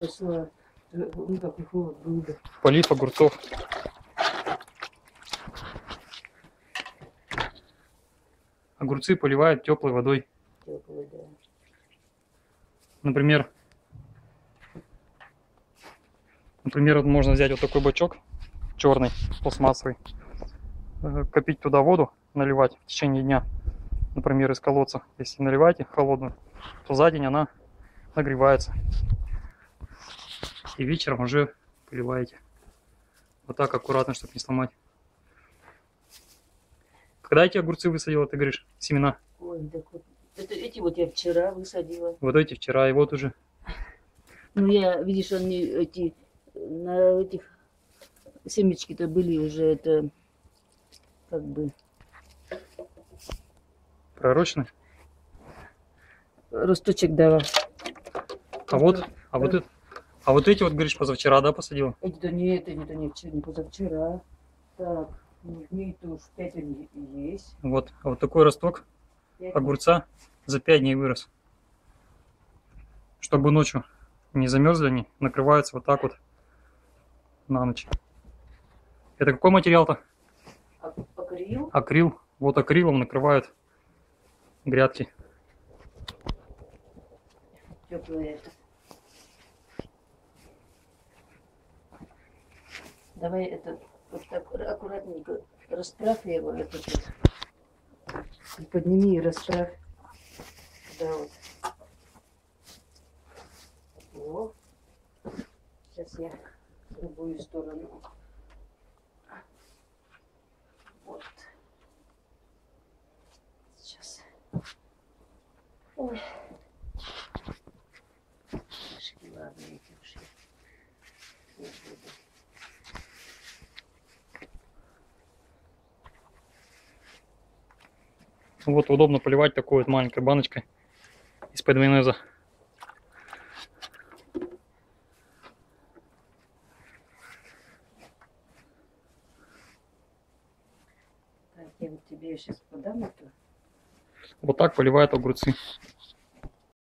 Э, ну такой холод был, да. Полив огурцов. Огурцы поливают теплой водой. да. Например, например, вот можно взять вот такой бачок черный, пластмассовый, э, копить туда воду, наливать в течение дня, например, из колодца. Если наливаете холодную, то за день она нагревается. И вечером уже поливаете. Вот так аккуратно, чтобы не сломать. Когда эти огурцы высадила, ты говоришь, семена? Ой, так вот. Это, эти вот я вчера высадила. Вот эти вчера, и вот уже. Ну, я, видишь, они эти, на этих семечки-то были уже, это, как бы, Пророчены. росточек давал. А вот, а вот, это, а вот эти вот, говоришь, позавчера, да, посадила? Эти-то нет, эти-то не вчера, не позавчера. Так, дней-то уж пять они есть. Вот, а вот такой росток Пять. огурца за 5 дней вырос. Чтобы ночью не замерзли они, накрываются вот так вот на ночь. Это какой материал-то? А покорил? Акрил. Вот акрилом накрывают грядки. Теплое это. Давай это вот так аккуратненько расправь его, этот вот. Подними и расправь. Да, вот. О. Сейчас я в другую сторону. Вот. Сейчас. Ой. Шки, ладно, эти уж я не буду. Вот удобно поливать такой вот маленькой баночкой из-под майонеза. Так, я вот тебе сейчас подам это. Вот так поливают огурцы.